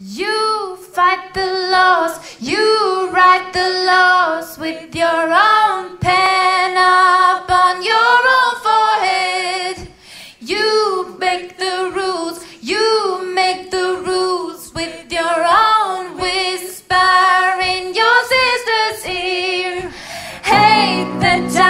You fight the laws, you write the laws with your own pen up on your own forehead. You make the rules, you make the rules with your own whisper in your sister's ear. Hate the time.